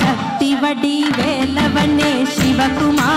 శక్తి వడి వేలవనే శివకుమార్